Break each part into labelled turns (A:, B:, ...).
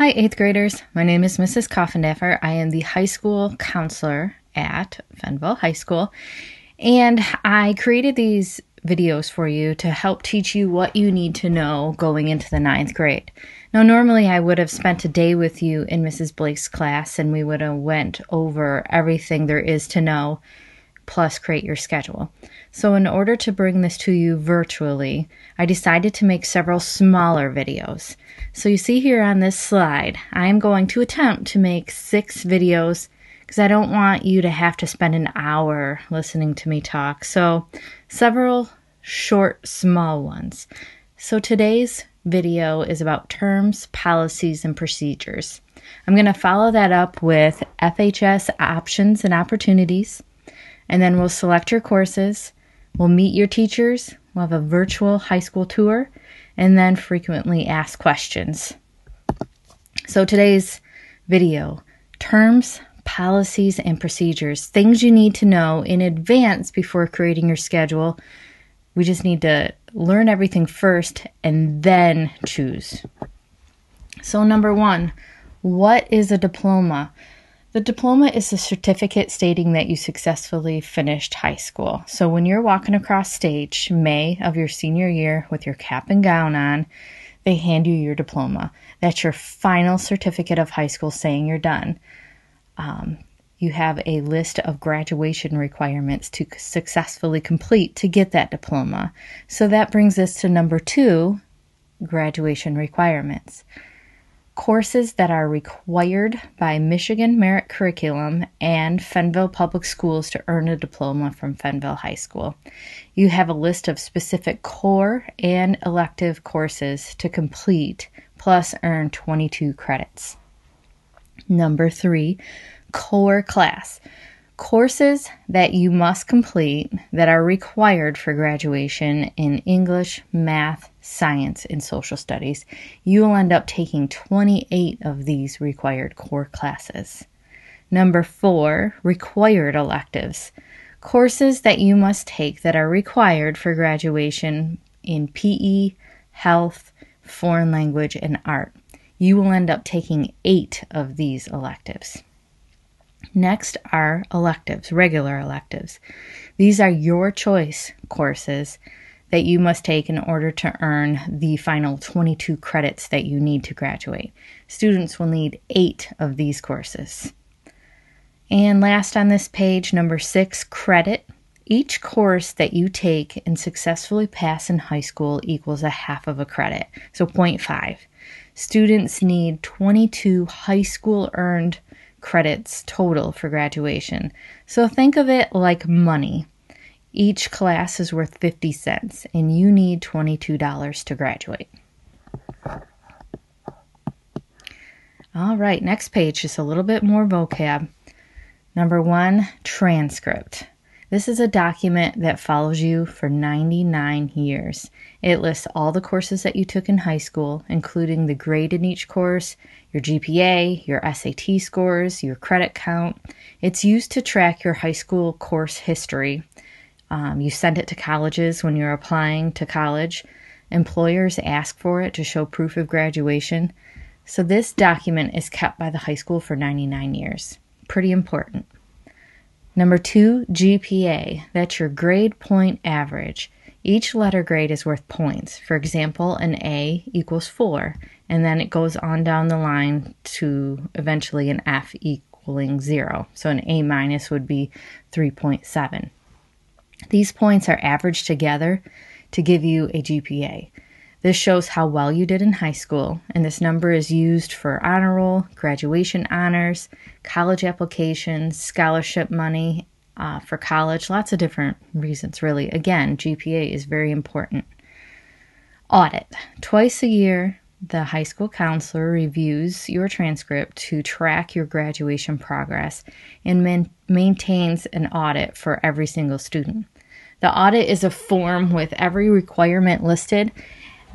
A: Hi, eighth graders. My name is Mrs. Coffendaffer. I am the high school counselor at Fennville High School, and I created these videos for you to help teach you what you need to know going into the ninth grade. Now, normally I would have spent a day with you in Mrs. Blake's class, and we would have went over everything there is to know plus create your schedule. So, in order to bring this to you virtually, I decided to make several smaller videos. So, you see here on this slide, I am going to attempt to make six videos because I don't want you to have to spend an hour listening to me talk. So, several short, small ones. So, today's video is about terms, policies, and procedures. I'm going to follow that up with FHS options and opportunities and then we'll select your courses, we'll meet your teachers, we'll have a virtual high school tour, and then frequently asked questions. So today's video terms, policies, and procedures, things you need to know in advance before creating your schedule. We just need to learn everything first and then choose. So, number one, what is a diploma? The diploma is a certificate stating that you successfully finished high school. So when you're walking across stage, May of your senior year, with your cap and gown on, they hand you your diploma. That's your final certificate of high school saying you're done. Um, you have a list of graduation requirements to successfully complete to get that diploma. So that brings us to number two graduation requirements courses that are required by Michigan Merit Curriculum and Fennville Public Schools to earn a diploma from Fennville High School. You have a list of specific core and elective courses to complete, plus earn 22 credits. Number three, core class courses that you must complete that are required for graduation in English, math, science, and social studies. You will end up taking 28 of these required core classes. Number four, required electives. Courses that you must take that are required for graduation in PE, health, foreign language, and art. You will end up taking eight of these electives. Next are electives, regular electives. These are your choice courses that you must take in order to earn the final 22 credits that you need to graduate. Students will need eight of these courses. And last on this page, number six, credit. Each course that you take and successfully pass in high school equals a half of a credit, so 0.5. Students need 22 high school earned credits total for graduation. So think of it like money. Each class is worth 50 cents, and you need $22 to graduate. All right, next page, just a little bit more vocab. Number one, transcript. This is a document that follows you for 99 years. It lists all the courses that you took in high school, including the grade in each course, your GPA, your SAT scores, your credit count. It's used to track your high school course history. Um, you send it to colleges when you're applying to college. Employers ask for it to show proof of graduation. So, this document is kept by the high school for 99 years. Pretty important. Number two, GPA. That's your grade point average. Each letter grade is worth points. For example, an A equals 4, and then it goes on down the line to eventually an F equaling 0. So an A minus would be 3.7. These points are averaged together to give you a GPA. This shows how well you did in high school, and this number is used for honor roll, graduation honors, college applications, scholarship money uh, for college, lots of different reasons, really. Again, GPA is very important. Audit. Twice a year, the high school counselor reviews your transcript to track your graduation progress and man- maintains an audit for every single student. The audit is a form with every requirement listed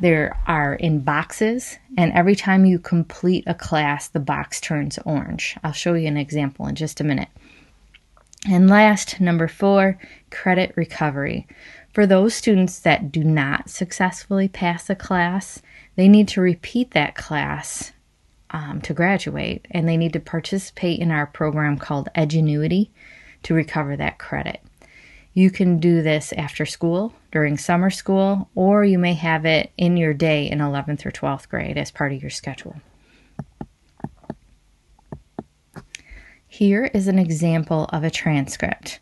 A: there are in boxes, and every time you complete a class, the box turns orange. I'll show you an example in just a minute. And last, number four, credit recovery. For those students that do not successfully pass a class, they need to repeat that class um, to graduate, and they need to participate in our program called Edgenuity to recover that credit. You can do this after school, during summer school, or you may have it in your day in 11th or 12th grade as part of your schedule. Here is an example of a transcript.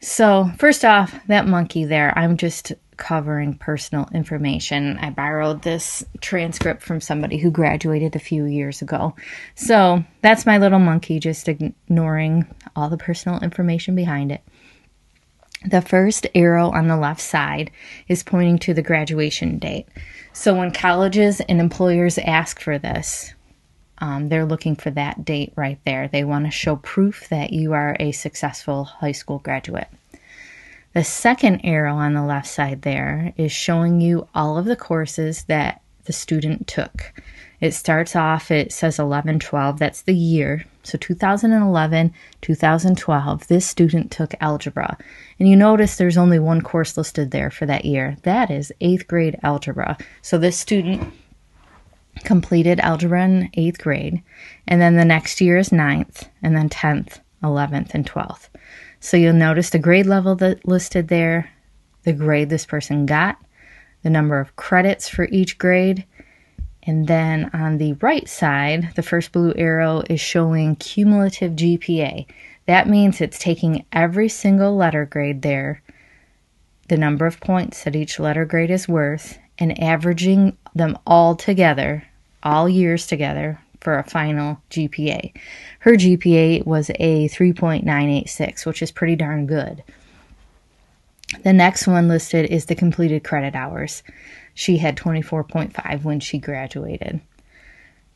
A: So, first off, that monkey there, I'm just covering personal information. I borrowed this transcript from somebody who graduated a few years ago. So, that's my little monkey just ignoring all the personal information behind it. The first arrow on the left side is pointing to the graduation date. So, when colleges and employers ask for this, um, they're looking for that date right there. They want to show proof that you are a successful high school graduate. The second arrow on the left side there is showing you all of the courses that the student took. It starts off, it says 11 12, that's the year. So 2011, 2012, this student took algebra. And you notice there's only one course listed there for that year. That is eighth grade algebra. So this student completed algebra in eighth grade, and then the next year is ninth, and then 10th, 11th, and 12th. So you'll notice the grade level that listed there, the grade this person got, the number of credits for each grade, and then on the right side, the first blue arrow is showing cumulative GPA. That means it's taking every single letter grade there, the number of points that each letter grade is worth, and averaging them all together, all years together, for a final GPA. Her GPA was a 3.986, which is pretty darn good. The next one listed is the completed credit hours. She had 24.5 when she graduated.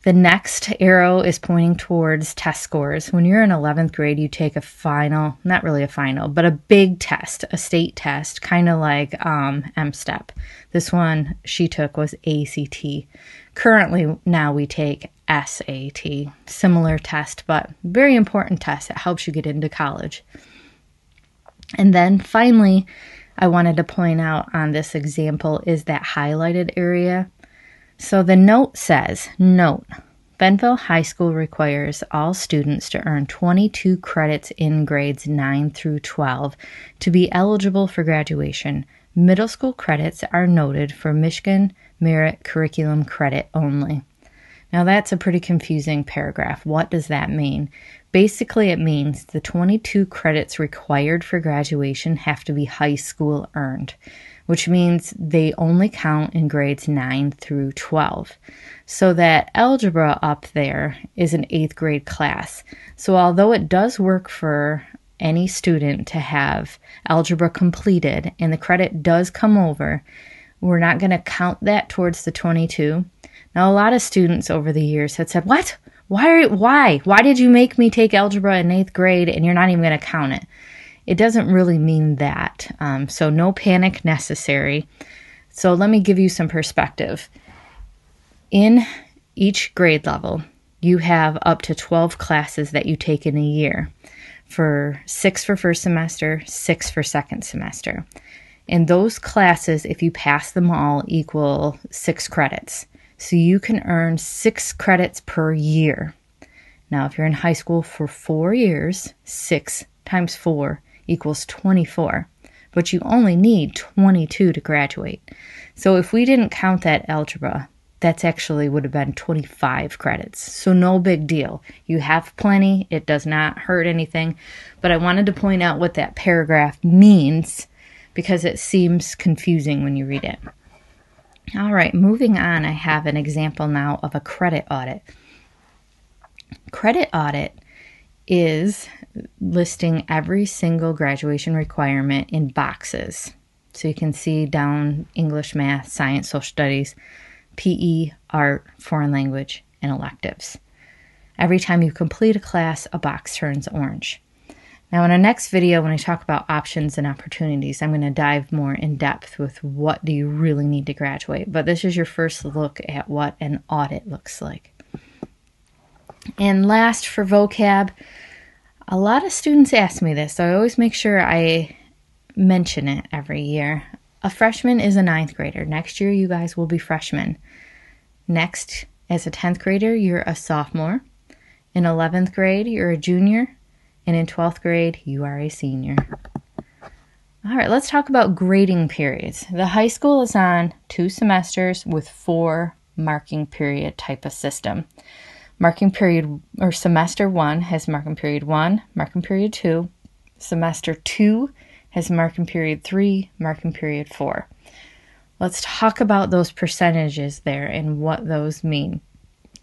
A: The next arrow is pointing towards test scores. When you're in 11th grade, you take a final, not really a final, but a big test, a state test, kind of like um, M-STEP. This one she took was ACT. Currently, now we take SAT, similar test, but very important test. It helps you get into college. And then finally, I wanted to point out on this example is that highlighted area so the note says, Note, Fennville High School requires all students to earn 22 credits in grades 9 through 12 to be eligible for graduation. Middle school credits are noted for Michigan Merit Curriculum credit only. Now, that's a pretty confusing paragraph. What does that mean? Basically, it means the 22 credits required for graduation have to be high school earned which means they only count in grades 9 through 12. So that algebra up there is an eighth grade class. So although it does work for any student to have algebra completed and the credit does come over, we're not going to count that towards the 22. Now, a lot of students over the years had said, What? Why? Are, why? Why did you make me take algebra in eighth grade and you're not even going to count it? it doesn't really mean that. Um, so, no panic necessary. So, let me give you some perspective. In each grade level, you have up to 12 classes that you take in a year for six for first semester, six for second semester. And those classes, if you pass them all, equal six credits. So you can earn six credits per year. Now, if you're in high school for four years, six times four equals 24, but you only need 22 to graduate. So if we didn't count that algebra, that's actually would have been 25 credits. So no big deal. You have plenty. It does not hurt anything. But I wanted to point out what that paragraph means because it seems confusing when you read it. All right, moving on, I have an example now of a credit audit. Credit audit is listing every single graduation requirement in boxes. So you can see down English, math, science, social studies, PE, art, foreign language, and electives. Every time you complete a class, a box turns orange. Now, in our next video, when I talk about options and opportunities, I'm going to dive more in depth with what do you really need to graduate. But this is your first look at what an audit looks like. And last for vocab, a lot of students ask me this, so I always make sure I mention it every year. A freshman is a ninth grader. Next year, you guys will be freshmen. Next As a 10th grader, you're a sophomore. In 11th grade, you're a junior. And in 12th grade, you are a senior. All right, let's talk about grading periods. The high school is on two semesters with four marking period type of system. Marking period or semester one has marking period one, marking period two. Semester two has marking period three, marking period four. Let's talk about those percentages there and what those mean.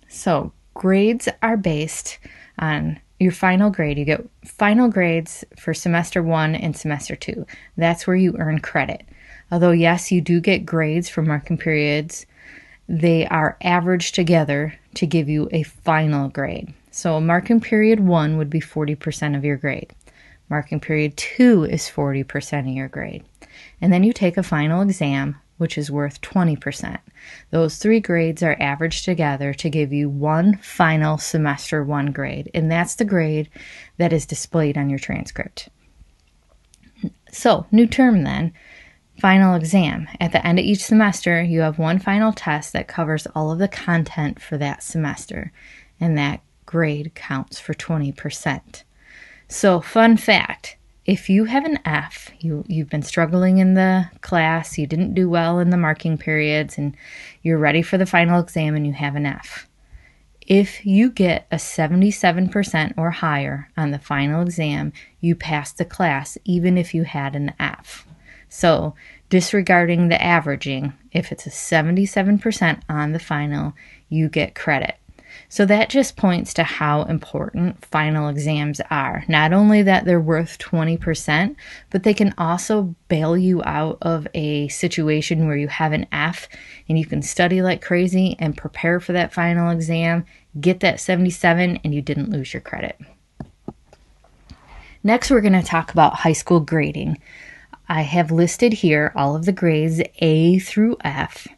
A: So, grades are based on your final grade. You get final grades for semester one and semester two. That's where you earn credit. Although, yes, you do get grades for marking periods, they are averaged together to give you a final grade. So, marking period one would be 40% of your grade. Marking period two is 40% of your grade. And then you take a final exam, which is worth 20%. Those three grades are averaged together to give you one final semester one grade, and that's the grade that is displayed on your transcript. So, new term then final exam. At the end of each semester, you have one final test that covers all of the content for that semester, and that grade counts for 20%. So, fun fact if you have an F, you, you've been struggling in the class, you didn't do well in the marking periods, and you're ready for the final exam and you have an F. If you get a 77% or higher on the final exam, you pass the class even if you had an F. So, disregarding the averaging, if it's a 77% on the final, you get credit. So that just points to how important final exams are. Not only that they're worth 20%, but they can also bail you out of a situation where you have an F and you can study like crazy and prepare for that final exam, get that 77, and you didn't lose your credit. Next, we're going to talk about high school grading. I have listed here all of the grades A through F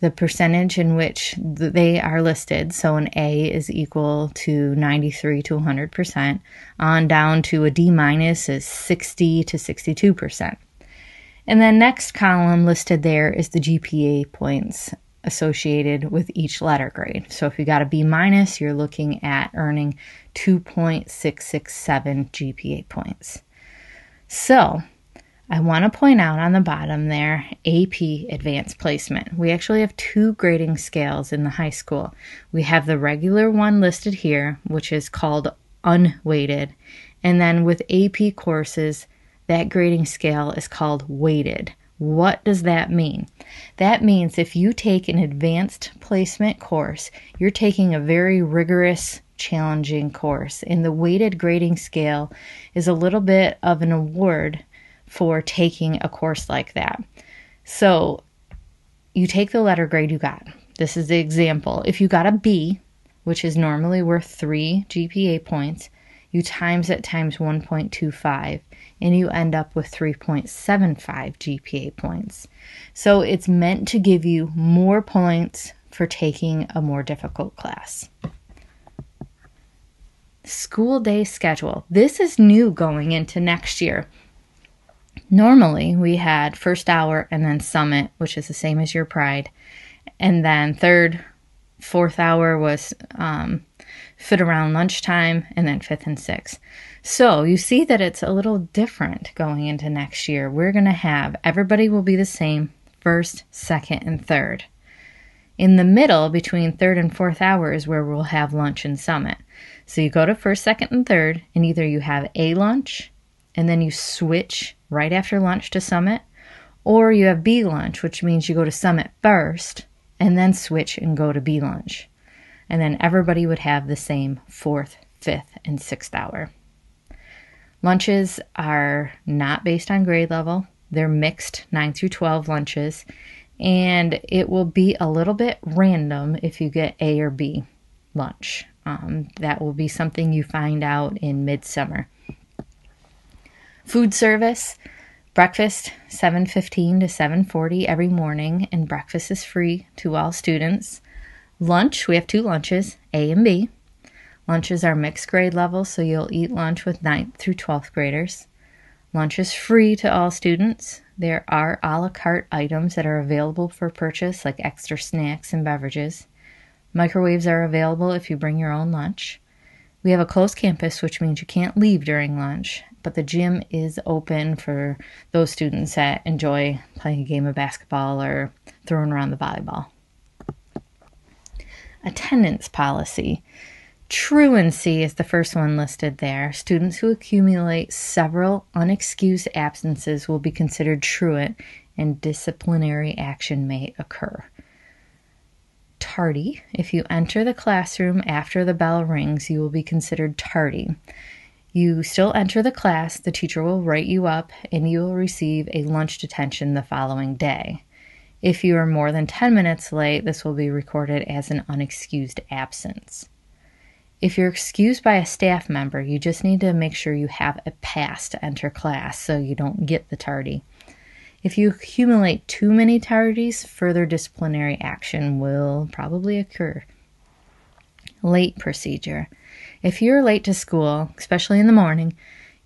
A: the percentage in which they are listed. So an A is equal to 93 to 100%, on down to a D minus is 60 to 62%. And then next column listed there is the GPA points associated with each letter grade. So if you got a B minus, you're looking at earning 2.667 GPA points. So I want to point out on the bottom there AP advanced placement. We actually have two grading scales in the high school. We have the regular one listed here, which is called unweighted, and then with AP courses, that grading scale is called weighted. What does that mean? That means if you take an advanced placement course, you're taking a very rigorous, challenging course. And the weighted grading scale is a little bit of an award for taking a course like that. So you take the letter grade you got. This is the example. If you got a B, which is normally worth three GPA points, you times it times 1.25 and you end up with 3.75 GPA points. So it's meant to give you more points for taking a more difficult class. School day schedule. This is new going into next year. Normally, we had first hour and then summit, which is the same as your pride. And then third, fourth hour was um, fit around lunchtime, and then fifth and sixth. So you see that it's a little different going into next year. We're going to have everybody will be the same first, second, and third. In the middle, between third and fourth hour, is where we'll have lunch and summit. So you go to first, second, and third, and either you have a lunch and then you switch right after lunch to Summit, or you have B lunch, which means you go to Summit first and then switch and go to B lunch. And then everybody would have the same fourth, fifth, and sixth hour. Lunches are not based on grade level, they're mixed 9 through 12 lunches, and it will be a little bit random if you get A or B lunch. Um, that will be something you find out in midsummer. Food service, breakfast 7:15 to 7:40 every morning and breakfast is free to all students. Lunch, we have two lunches, A and B. Lunches are mixed grade level, so you'll eat lunch with 9th through 12th graders. Lunch is free to all students. There are a la carte items that are available for purchase, like extra snacks and beverages. Microwaves are available if you bring your own lunch. We have a closed campus, which means you can't leave during lunch, but the gym is open for those students that enjoy playing a game of basketball or throwing around the volleyball. Attendance policy. Truancy is the first one listed there. Students who accumulate several unexcused absences will be considered truant and disciplinary action may occur. Tardy. If you enter the classroom after the bell rings, you will be considered tardy. You still enter the class, the teacher will write you up, and you will receive a lunch detention the following day. If you are more than 10 minutes late, this will be recorded as an unexcused absence. If you're excused by a staff member, you just need to make sure you have a pass to enter class so you don't get the tardy. If you accumulate too many tardies, further disciplinary action will probably occur. Late procedure. If you're late to school, especially in the morning,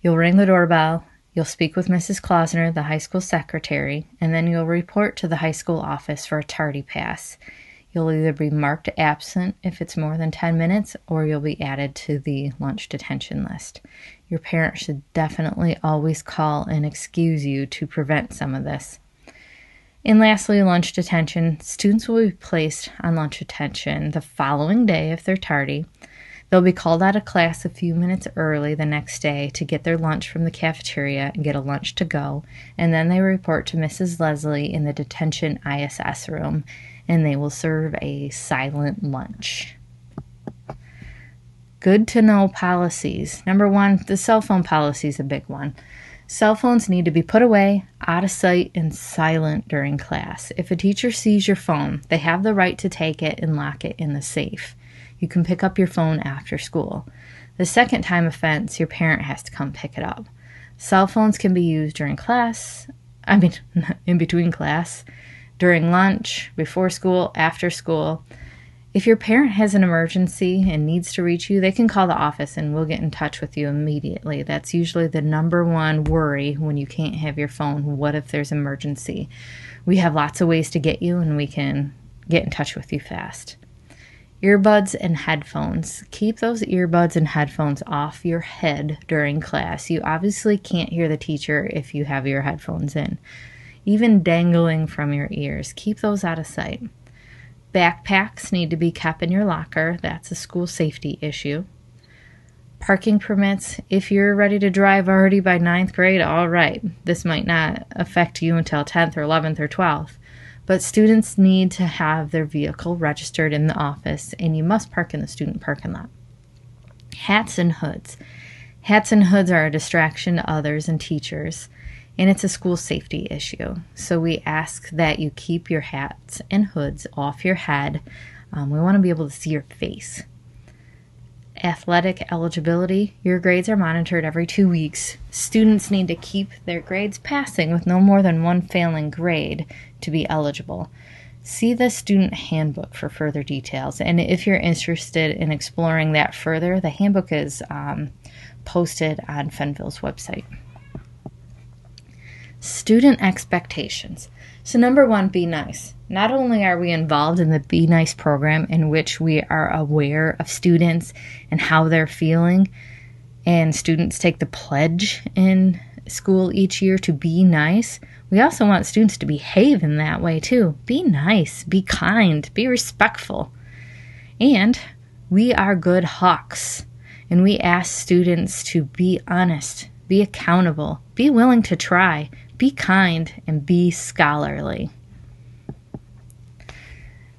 A: you'll ring the doorbell, you'll speak with Mrs. Klausner, the high school secretary, and then you'll report to the high school office for a tardy pass. You'll either be marked absent if it's more than 10 minutes or you'll be added to the lunch detention list. Your parent should definitely always call and excuse you to prevent some of this. And lastly, lunch detention. Students will be placed on lunch detention the following day if they're tardy. They'll be called out of class a few minutes early the next day to get their lunch from the cafeteria and get a lunch to go, and then they report to Mrs. Leslie in the detention ISS room and they will serve a silent lunch. Good to know policies. Number one, the cell phone policy is a big one. Cell phones need to be put away, out of sight, and silent during class. If a teacher sees your phone, they have the right to take it and lock it in the safe. You can pick up your phone after school. The second time offense, your parent has to come pick it up. Cell phones can be used during class, I mean, in between class, during lunch, before school, after school. If your parent has an emergency and needs to reach you, they can call the office and we'll get in touch with you immediately. That's usually the number one worry when you can't have your phone. What if there's emergency? We have lots of ways to get you and we can get in touch with you fast. Earbuds and headphones. Keep those earbuds and headphones off your head during class. You obviously can't hear the teacher if you have your headphones in even dangling from your ears. Keep those out of sight. Backpacks need to be kept in your locker. That's a school safety issue. Parking permits, if you're ready to drive already by ninth grade, all right. This might not affect you until 10th or 11th or 12th, but students need to have their vehicle registered in the office and you must park in the student parking lot. Hats and hoods. Hats and hoods are a distraction to others and teachers and it's a school safety issue. So we ask that you keep your hats and hoods off your head. Um, we want to be able to see your face. Athletic eligibility your grades are monitored every two weeks. Students need to keep their grades passing with no more than one failing grade to be eligible. See the student handbook for further details. And if you're interested in exploring that further, the handbook is um, posted on Fennville's website. Student expectations. So, number one, be nice. Not only are we involved in the Be Nice program, in which we are aware of students and how they're feeling, and students take the pledge in school each year to be nice, we also want students to behave in that way too. Be nice, be kind, be respectful. And we are good hawks, and we ask students to be honest, be accountable, be willing to try, be kind, and be scholarly.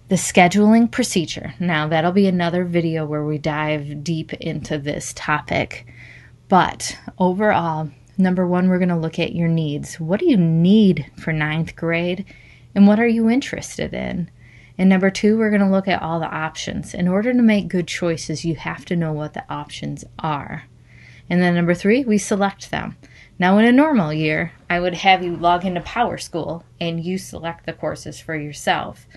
A: The scheduling procedure. Now, that'll be another video where we dive deep into this topic. But overall, number one, we're going to look at your needs. What do you need for ninth grade? And what are you interested in? And number two, we're going to look at all the options. In order to make good choices, you have to know what the options are. And then number three, we select them. Now, in a normal year, I would have you log into PowerSchool and you select the courses for yourself.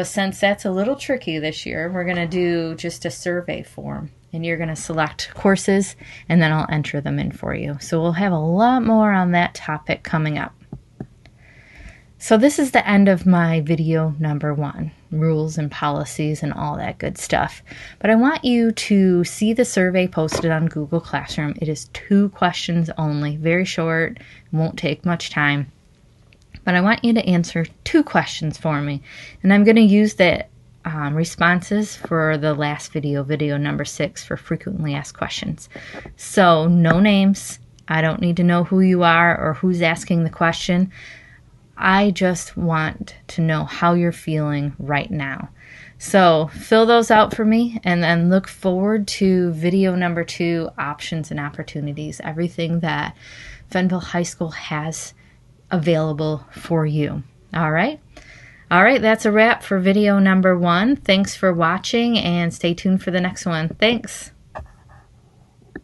A: But since that's a little tricky this year, we're going to do just a survey form and you're going to select courses and then I'll enter them in for you. So we'll have a lot more on that topic coming up. So, this is the end of my video number one rules and policies and all that good stuff. But I want you to see the survey posted on Google Classroom. It is two questions only, very short, won't take much time. But I want you to answer two questions for me. And I'm going to use the um, responses for the last video, video number six, for frequently asked questions. So, no names. I don't need to know who you are or who's asking the question. I just want to know how you're feeling right now. So fill those out for me and then look forward to video number two options and opportunities, everything that Fennville High School has available for you. All right. All right, that's a wrap for video number one. Thanks for watching and stay tuned for the next one. Thanks.